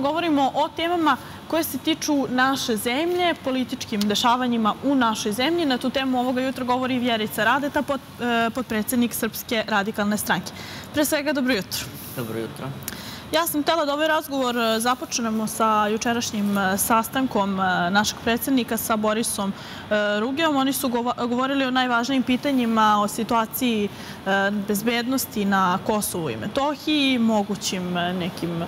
govorimo o temama koje se tiču naše zemlje, političkim dešavanjima u našoj zemlji. Na tu temu ovoga jutra govori Vjerica Radeta, podpredsednik Srpske radikalne stranke. Pre svega, dobro jutro. Dobro jutro. Ja sam htjela da ovaj razgovor e, započnemo sa jučerašnjim e, sastankom e, našeg predsjednika sa Borisom Rugeom. Oni su govorili o najvažnijim pitanjima, o situaciji bezbednosti na Kosovu i Metohiji, mogućim nekim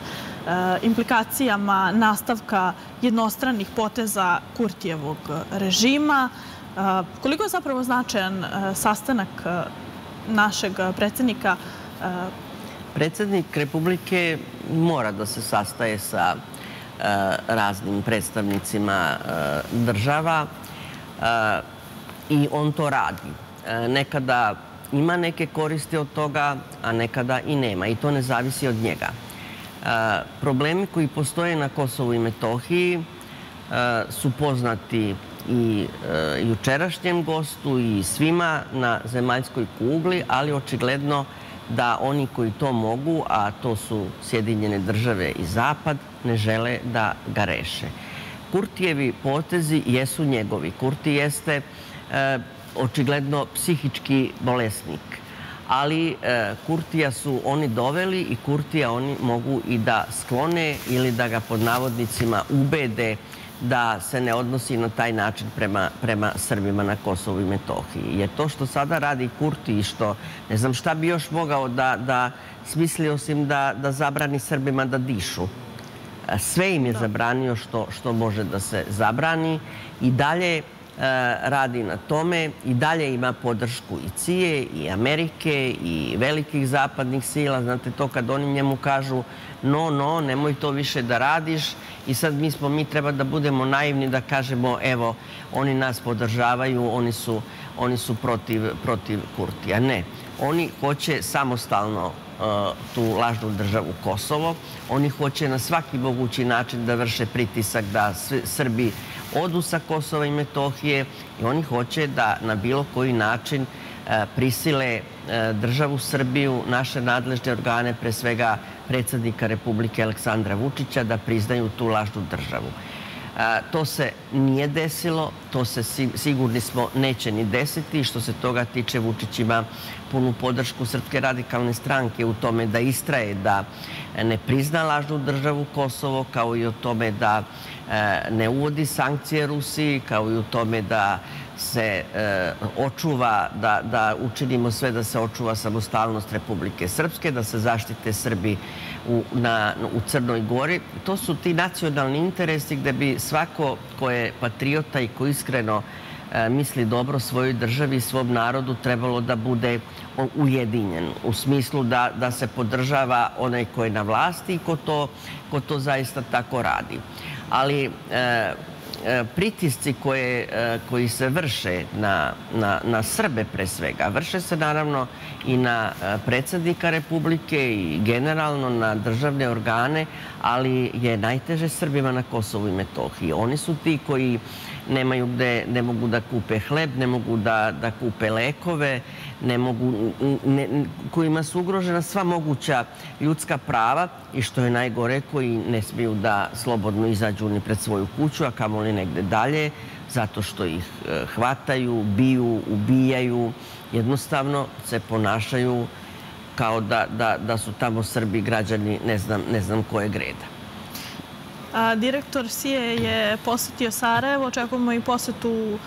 implikacijama nastavka jednostranih poteza Kurtijevog režima. Koliko je zapravo značajan sastanak našeg predsjednika Predsednik Republike mora da se sastaje sa raznim predstavnicima država i on to radi. Nekada ima neke koristi od toga, a nekada i nema. I to ne zavisi od njega. Problemi koji postoje na Kosovu i Metohiji su poznati i jučerašnjem gostu i svima na zemaljskoj kugli, ali očigledno da oni koji to mogu, a to su Sjedinjene države i Zapad, ne žele da ga reše. Kurtijevi potezi jesu njegovi. Kurti jeste očigledno psihički bolesnik. Ali e, Kurtija su oni doveli i Kurtija oni mogu i da sklone ili da ga pod navodnicima ubede da se ne odnosi na taj način prema, prema Srbima na Kosovu i Metohiji. Jer to što sada radi Kurti i što ne znam šta bi još mogao da, da smisli osim da, da zabrani Srbima da dišu. Sve im je zabranio što, što može da se zabrani i dalje E, radi na tome i dalje ima podršku i Cije i Amerike i velikih zapadnih sila. Znate to kad oni njemu kažu no, no, nemoj to više da radiš i sad mi smo, mi treba da budemo naivni da kažemo evo, oni nas podržavaju, oni su, oni su protiv, protiv Kurtija. Ne, oni hoće samostalno uh, tu lažnu državu Kosovo. Oni hoće na svaki mogući način da vrše pritisak da Srbi odu sa Kosova i Metohije i oni hoće da na bilo koji način e, prisile e, državu Srbiju, naše nadležne organe, pre svega predsednika Republike Aleksandra Vučića, da priznaju tu lažnu državu. To se nije desilo, to se sigurni smo neće ni desiti. Što se toga tiče, Vučić ima punu podršku Srpske radikalne stranke u tome da istraje da ne prizna lažnu državu Kosovo, kao i o tome da e, ne uvodi sankcije Rusiji, kao i u tome da se e, očuva, da, da učinimo sve da se očuva samostalnost Republike Srpske, da se zaštite Srbi u, na, u Crnoj Gori. To su ti nacionalni interesi gde bi svako ko je patriota i ko iskreno e, misli dobro svojoj državi i svom narodu trebalo da bude ujedinjen u smislu da, da se podržava onaj ko je na vlasti i ko to, ko to zaista tako radi. Ali e, E, pritisci koje, e, koji se vrše na, na, na Srbe pre svega, vrše se naravno i na e, predsednika Republike i generalno na državne organe, ali je najteže Srbima na Kosovu i Metohiji. Oni su ti koji nemaju gde, ne mogu da kupe hleb, ne mogu da, da kupe lekove, ne mogu, ne, kojima su ugrožena sva moguća ljudska prava i što je najgore, koji ne smiju da slobodno izađu ni pred svoju kuću, a kamoli negde dalje, zato što ih e, hvataju, biju, ubijaju, jednostavno se ponašaju kao da, da, da su tamo Srbi građani ne znam, ne znam koje greda. Direktor Sije je posetio Sarajevo, očekujemo i posetu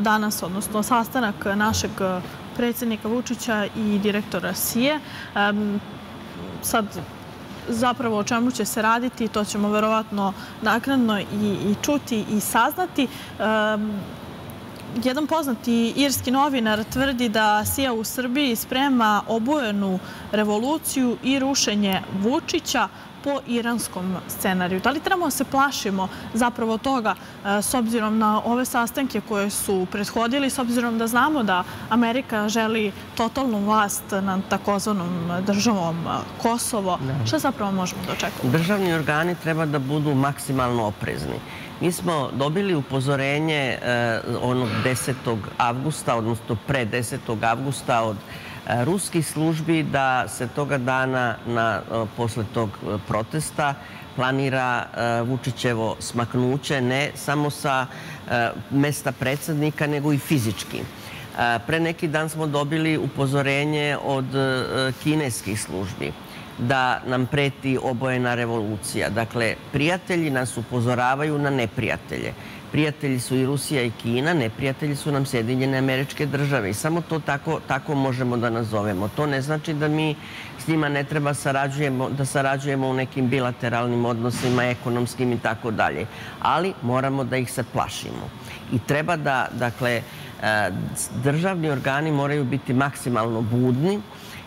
danas, odnosno sastanak našeg predsjednika Vučića i direktora Sije. Sad, zapravo o čemu će se raditi, to ćemo verovatno naknadno i, i čuti i saznati. Jedan poznati irski novinar tvrdi da Sija u Srbiji sprema obojenu revoluciju i rušenje Vučića, po iranskom scenariju. Da li trebamo da se plašimo zapravo toga e, s obzirom na ove sastanke koje su prethodili, s obzirom da znamo da Amerika želi totalnu vlast nad takozvanom državom e, Kosovo? Da. Šta zapravo možemo da očekujemo? Državni organi treba da budu maksimalno oprezni. Mi smo dobili upozorenje e, onog 10. avgusta, odnosno pre 10. avgusta od ruskih službi da se toga dana na, e, posle tog e, protesta planira Vučićevo smaknuće ne samo sa mesta predsednika, nego i fizički. Pre neki dan smo dobili upozorenje od kineskih službi da nam preti obojena revolucija. Dakle, prijatelji nas upozoravaju na neprijatelje. Prijatelji su i Rusija i Kina, neprijatelji su nam Sjedinjene američke države i samo to tako, tako možemo da nazovemo. To ne znači da mi s njima ne treba sarađujemo, da sarađujemo u nekim bilateralnim odnosima, ekonomskim i tako dalje. Ali moramo da ih se plašimo. I treba da, dakle, e, državni organi moraju biti maksimalno budni,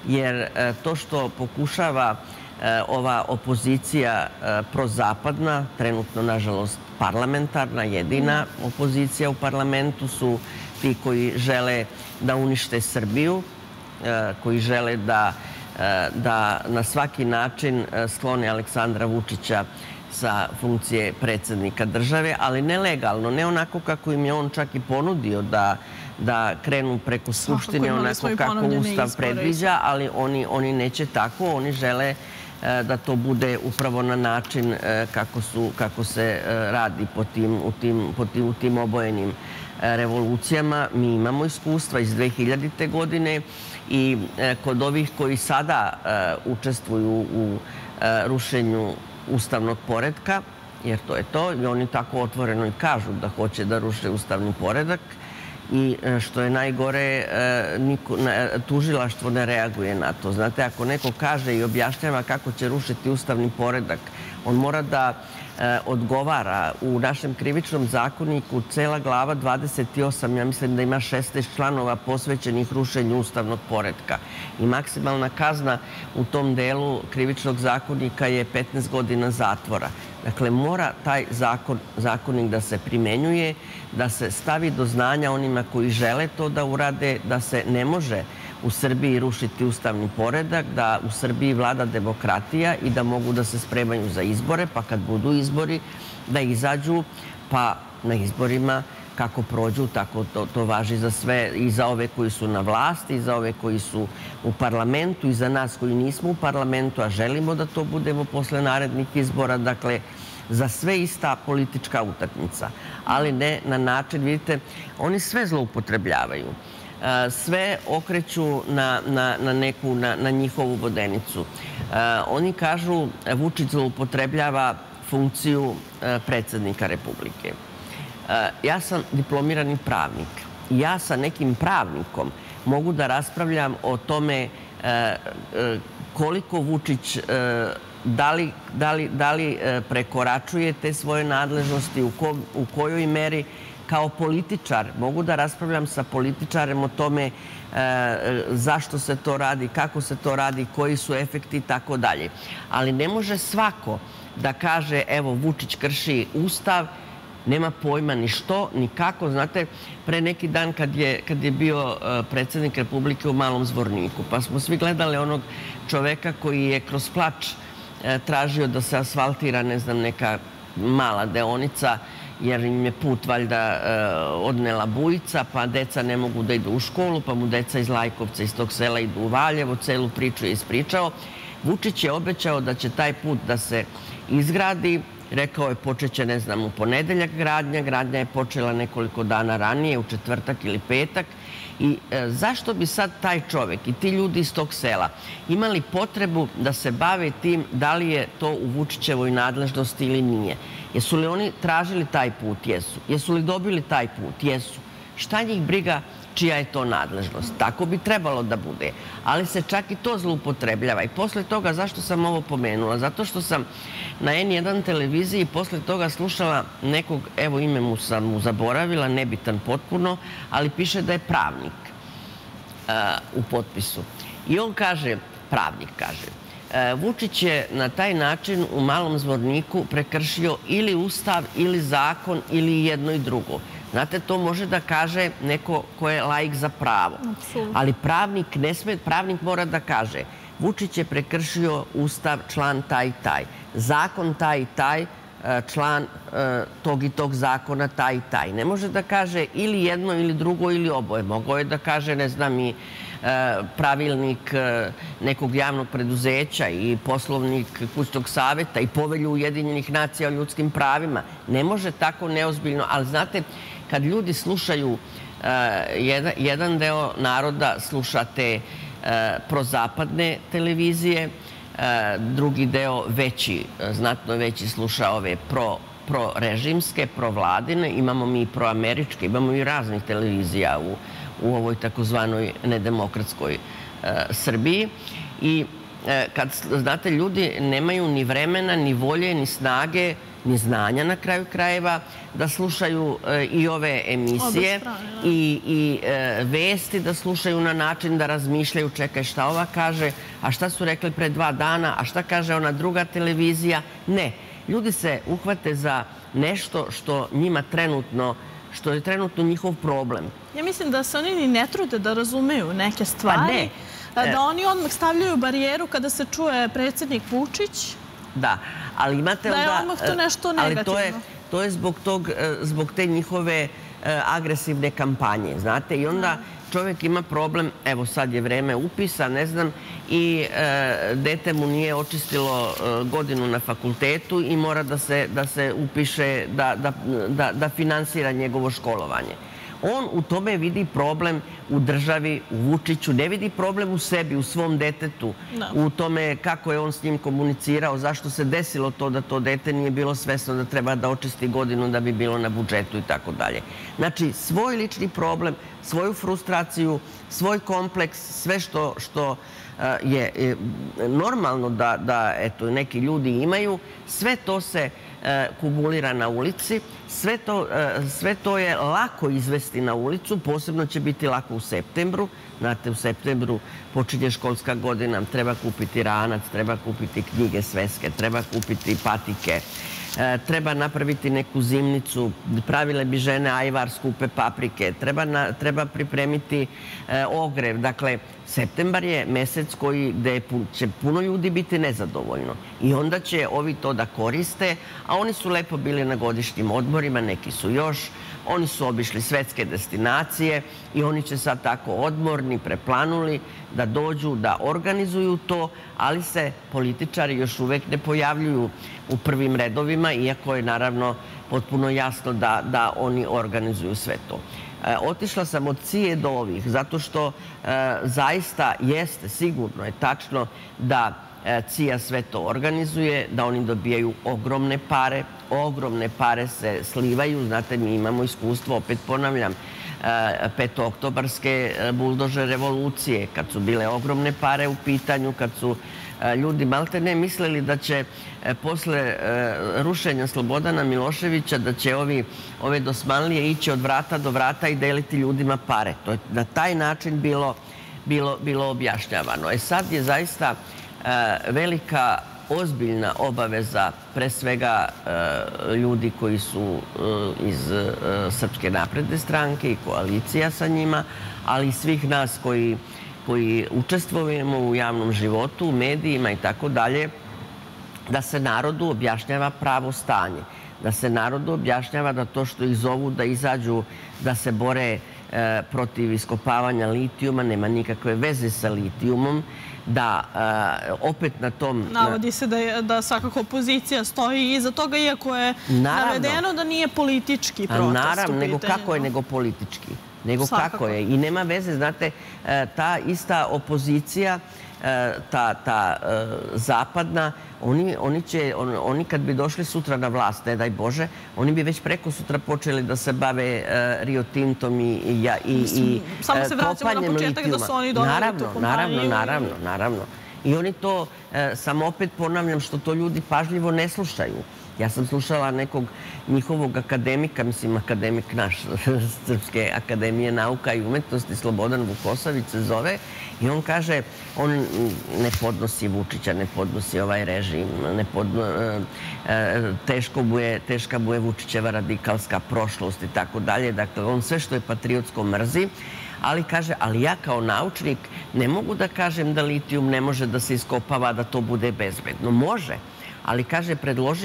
jer e, to što pokušava e, ova opozicija prozapadna, trenutno, nažalost, parlamentarna, jedina opozicija u parlamentu su ti koji žele da unište Srbiju, e, koji žele da, e, da na svaki način e, sklone Aleksandra Vučića sa funkcije predsednika države, ali nelegalno, ne onako kako im je on čak i ponudio da, da krenu preko Skupštine, onako kako Ustav predviđa, ali oni, oni neće tako, oni žele E, da to bude upravo na način e, kako, su, kako se e, radi po tim, u, tim, po tim, u tim obojenim revolucijama. Mi imamo iskustva iz 2000. godine i kod ovih koji sada učestvuju u rušenju ustavnog poredka, jer to je to, i oni tako otvoreno i kažu da hoće da ruše ustavni poredak, i e, što je najgore, e, niko, tužilaštvo ne reaguje na to. Znate, ako neko kaže i objašnjava kako će rušiti ustavni poredak, on mora da e, odgovara. U našem krivičnom zakoniku cela glava 28, ja mislim da ima 16 članova posvećenih rušenju ustavnog poredka. I maksimalna kazna u tom delu krivičnog zakonika je 15 godina zatvora. Dakle, mora taj zakon, zakonik da se primenjuje, da se stavi do znanja onima koji žele to da urade, da se ne može u Srbiji rušiti ustavni poredak, da u Srbiji vlada demokratija i da mogu da se spremaju za izbore, pa kad budu izbori, da izađu, pa na izborima kako prođu, tako to, to važi za sve, i za ove koji su na vlasti, i za ove koji su u parlamentu, i za nas koji nismo u parlamentu, a želimo da to budemo posle narednih izbora. Dakle, za sve ista politička utakmica, ali ne na način, vidite, oni sve zloupotrebljavaju sve okreću na, na, na neku, na, na njihovu vodenicu. Oni kažu Vučić zloupotrebljava funkciju predsednika Republike. Ja sam diplomirani pravnik. Ja sa nekim pravnikom mogu da raspravljam o tome koliko Vučić da li, da li, da prekoračuje te svoje nadležnosti, u, ko, u kojoj meri kao političar mogu da raspravljam sa političarem o tome zašto se to radi, kako se to radi, koji su efekti i tako dalje. Ali ne može svako da kaže evo Vučić krši ustav, nema pojma ni što, ni kako. Znate, pre neki dan kad je, kad je bio e, predsednik Republike u Malom Zvorniku, pa smo svi gledali onog čoveka koji je kroz plač e, tražio da se asfaltira, ne znam, neka mala deonica jer im je put valjda e, odnela bujica, pa deca ne mogu da idu u školu, pa mu deca iz Lajkovca, iz tog sela idu u Valjevo, celu priču je ispričao. Vučić je obećao da će taj put da se izgradi, rekao je počeće, ne znam, u ponedeljak gradnja, gradnja je počela nekoliko dana ranije, u četvrtak ili petak, I e, zašto bi sad taj čovek i ti ljudi iz tog sela imali potrebu da se bave tim da li je to u Vučićevoj nadležnosti ili nije? Jesu li oni tražili taj put? Jesu. Jesu li dobili taj put? Jesu. Šta njih briga čija je to nadležnost. Tako bi trebalo da bude. Ali se čak i to zloupotrebljava. I posle toga, zašto sam ovo pomenula? Zato što sam na N1 televiziji posle toga slušala nekog, evo ime mu sam mu zaboravila, nebitan potpuno, ali piše da je pravnik uh, u potpisu. I on kaže, pravnik kaže, uh, Vučić je na taj način u malom zvorniku prekršio ili ustav, ili zakon, ili jedno i drugo. Znate, to može da kaže neko ko je laik za pravo. Ali pravnik ne sme, pravnik mora da kaže Vučić je prekršio ustav član taj taj, zakon taj taj, e, član e, tog i tog zakona, taj i taj. Ne može da kaže ili jedno ili drugo ili oboje. Mogo je da kaže, ne znam, i pravilnik nekog javnog preduzeća i poslovnik kućnog saveta i povelju Ujedinjenih nacija o ljudskim pravima. Ne može tako neozbiljno, ali znate, kad ljudi slušaju, jedan deo naroda sluša te prozapadne televizije, drugi deo veći, znatno veći sluša ove pro prorežimske, provladine, imamo mi i proameričke, imamo i raznih televizija u, ovoj takozvanoj nedemokratskoj e, Srbiji. I e, kad, znate, ljudi nemaju ni vremena, ni volje, ni snage ni znanja na kraju krajeva, da slušaju e, i ove emisije da. i, i e, vesti, da slušaju na način da razmišljaju, čekaj šta ova kaže, a šta su rekli pre dva dana, a šta kaže ona druga televizija. Ne, ljudi se uhvate za nešto što njima trenutno što je trenutno njihov problem. Ja mislim da se oni ni ne trude da razumeju neke stvari. Pa ne. Da e. oni odmah stavljaju barijeru kada se čuje predsednik Vučić, Da, ali imate onda... Da je odmah to nešto negativno. Ali to je, to je zbog, tog, e, zbog te njihove e, agresivne kampanje, znate, i onda čovjek ima problem, evo sad je vreme upisa, ne znam, i e, dete mu nije očistilo e, godinu na fakultetu i mora da se, da se upiše, da, da, da, da finansira njegovo školovanje. On u tome vidi problem u državi, u Vučiću, ne vidi problem u sebi, u svom detetu, da. u tome kako je on s njim komunicirao, zašto se desilo to da to dete nije bilo svesno da treba da očisti godinu da bi bilo na budžetu i tako dalje. Znači, svoj lični problem, svoju frustraciju, svoj kompleks, sve što, što eh, je normalno da, da eto, neki ljudi imaju, sve to se E, kumulira na ulici. Sve to, e, sve to je lako izvesti na ulicu, posebno će biti lako u septembru. Znate, u septembru počinje školska godina, treba kupiti ranac, treba kupiti knjige sveske, treba kupiti patike, e, treba napraviti neku zimnicu, pravile bi žene ajvar, skupe paprike, treba, treba pripremiti ogrev. Dakle, Septembar je mesec koji, gde će puno ljudi biti nezadovoljno i onda će ovi to da koriste, a oni su lepo bili na godišnjim odmorima, neki su još, oni su obišli svetske destinacije i oni će sad tako odmorni, preplanuli da dođu, da organizuju to, ali se političari još uvek ne pojavljuju u prvim redovima, iako je naravno potpuno jasno da, da oni organizuju sve to. E, otišla sam od cije do ovih, zato što e, zaista jeste, sigurno je tačno da CIA sve to organizuje, da oni dobijaju ogromne pare, ogromne pare se slivaju, znate, mi imamo iskustvo, opet ponavljam, petooktobarske buldože revolucije, kad su bile ogromne pare u pitanju, kad su E, ljudi malte ne mislili da će e, posle e, rušenja Slobodana Miloševića da će ovi, ove dosmanlije ići od vrata do vrata i deliti ljudima pare. To je na taj način bilo, bilo, bilo objašnjavano. E sad je zaista velika ozbiljna obaveza pre svega ljudi koji su iz Srpske napredne stranke i koalicija sa njima, ali i svih nas koji koji učestvujemo u javnom životu, u medijima i tako dalje, da se narodu objašnjava pravo stanje. Da se narodu objašnjava da to što ih zovu da izađu, da se bore e, protiv iskopavanja litijuma, nema nikakve veze sa litijumom, da e, opet na tom... Navodi se da, je, da svakako opozicija stoji iza toga, iako je naravno, navedeno da nije politički protest Naravno, nego kako je nego politički nego Svakako. kako je. I nema veze, znate, e, ta ista opozicija, ta, ta e, zapadna, oni, oni, će, on, oni kad bi došli sutra na vlast, ne daj Bože, oni bi već preko sutra počeli da se bave Rio Tintom i, i, i, i Samo se vraćamo na početak da su oni donali naravno, tu Naravno, naravno, naravno. I oni to, sam opet ponavljam, što to ljudi pažljivo ne slušaju. Ja sam slušala nekog njihovog akademika, mislim akademik naš, Srpske akademije nauka i umetnosti, Slobodan Vukosavić se zove, i on kaže, on ne podnosi Vučića, ne podnosi ovaj režim, ne podno, e, e, teško mu je, teška mu je Vučićeva radikalska prošlost i tako dalje. Dakle, on sve što je patriotsko mrzi, ali kaže, ali ja kao naučnik ne mogu da kažem da litijum ne može da se iskopava, da to bude bezbedno. Može, ali kaže,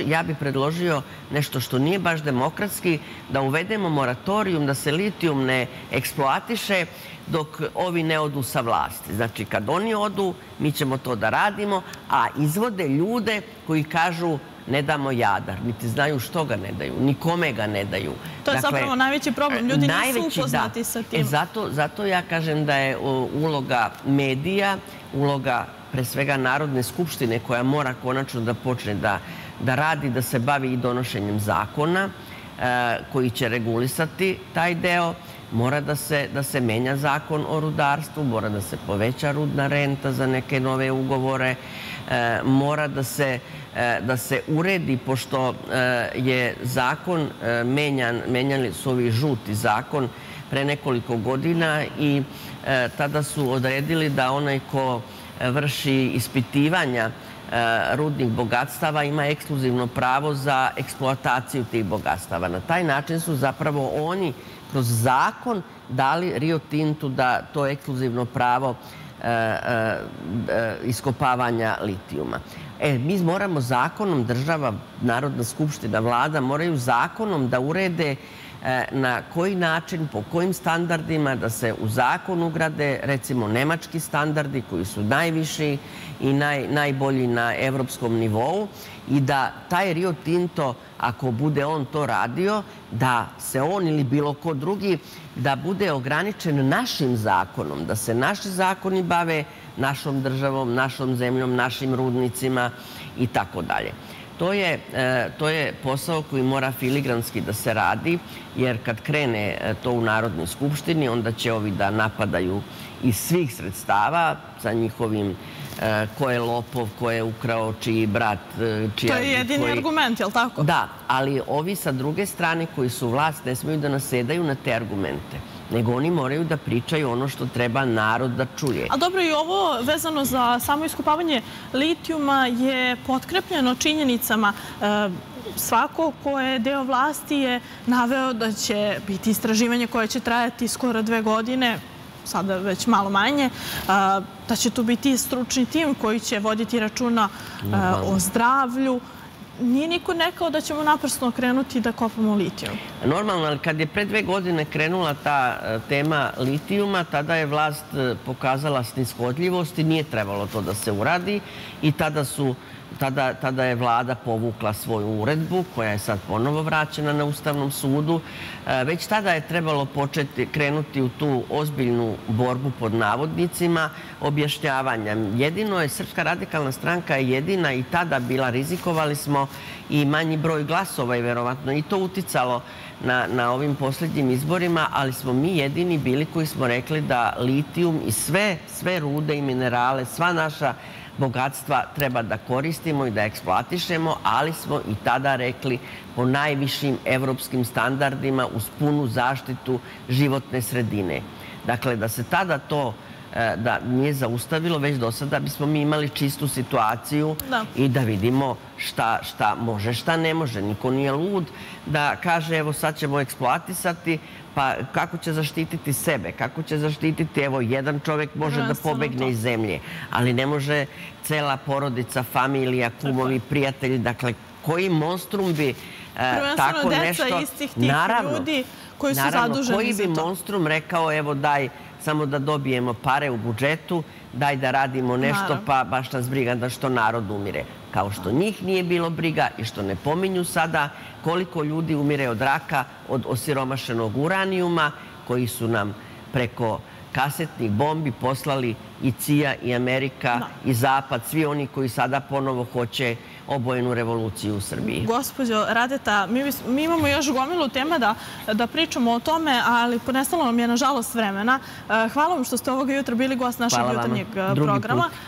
ja bi predložio nešto što nije baš demokratski, da uvedemo moratorijum, da se litijum ne eksploatiše dok ovi ne odu sa vlasti. Znači, kad oni odu, mi ćemo to da radimo, a izvode ljude koji kažu ne damo jadar, niti znaju što ga ne daju, nikome ga ne daju. To je dakle, zapravo najveći problem. Ljudi nisu upoznati sa tim. E, zato, zato ja kažem da je uloga medija, uloga pre svega Narodne skupštine koja mora konačno da počne da, da radi, da se bavi i donošenjem zakona e, koji će regulisati taj deo. Mora da se, da se menja zakon o rudarstvu, mora da se poveća rudna renta za neke nove ugovore, e, mora da se E, da se uredi, pošto je zakon menjan, menjali su ovi žuti zakon pre nekoliko godina i tada su odredili da onaj ko vrši ispitivanja rudnih bogatstava ima ekskluzivno pravo za eksploataciju tih bogatstava. Na taj način su zapravo oni kroz zakon dali Rio Tintu da to ekskluzivno pravo iskopavanja litijuma. E, mi moramo zakonom, država, Narodna skupština, vlada, moraju zakonom da urede e, na koji način, po kojim standardima da se u zakon ugrade, recimo, nemački standardi koji su najviši i naj, najbolji na evropskom nivou i da taj Rio Tinto, ako bude on to radio, da se on ili bilo ko drugi, da bude ograničen našim zakonom, da se naši zakoni bave našom državom, našom zemljom, našim rudnicima i tako dalje. To je, e, to je posao koji mora filigranski da se radi, jer kad krene e, to u Narodnoj skupštini, onda će ovi da napadaju iz svih sredstava sa njihovim e, ko je lopov, ko je ukrao, čiji brat, čija... To je jedini argument, je li tako? Da, ali ovi sa druge strane koji su vlast ne smiju da nasedaju na te argumente nego oni moraju da pričaju ono što treba narod da čuje. A dobro, i ovo vezano za samo iskupavanje litijuma je potkrepljeno činjenicama. E, svako ko je deo vlasti je naveo da će biti istraživanje koje će trajati skoro dve godine, sada već malo manje, e, da će tu biti stručni tim koji će voditi računa e, o zdravlju, nije niko nekao da ćemo naprasno krenuti da kopamo litijum. Normalno, ali kad je pre dve godine krenula ta e, tema litijuma, tada je vlast e, pokazala snishodljivost i nije trebalo to da se uradi i tada su tada, tada je vlada povukla svoju uredbu koja je sad ponovo vraćena na Ustavnom sudu. E, već tada je trebalo početi krenuti u tu ozbiljnu borbu pod navodnicima objašnjavanja. Jedino je Srpska radikalna stranka jedina i tada bila, rizikovali smo i manji broj glasova i verovatno i to uticalo na, na ovim poslednjim izborima, ali smo mi jedini bili koji smo rekli da litijum i sve, sve rude i minerale, sva naša bogatstva treba da koristimo i da eksploatišemo, ali smo i tada rekli po najvišim evropskim standardima uz punu zaštitu životne sredine. Dakle, da se tada to e, da nije zaustavilo, već do sada bismo mi imali čistu situaciju da. i da vidimo šta, šta može, šta ne može. Niko nije lud da kaže evo sad ćemo eksploatisati, pa kako će zaštititi sebe, kako će zaštititi, evo, jedan čovek može da pobegne iz zemlje, ali ne može cela porodica, familija, kumovi, prijatelji, dakle, koji monstrum bi e, tako nešto... deca istih tih ljudi koji su zaduženi za to. Koji bi monstrum rekao, evo, daj, samo da dobijemo pare u budžetu, daj da radimo nešto, pa baš nas briga da što narod umire. Kao što njih nije bilo briga i što ne pominju sada koliko ljudi umire od raka, od osiromašenog uranijuma, koji su nam preko kasetnih bombi poslali i CIA i Amerika da. i Zapad, svi oni koji sada ponovo hoće obojenu revoluciju u Srbiji. Gospođo Radeta, mi, mi imamo još gomilu tema da, da pričamo o tome, ali ponestalo nam je nažalost vremena. Eh, hvala vam što ste ovoga jutra bili gost našeg jutarnjeg eh, programa.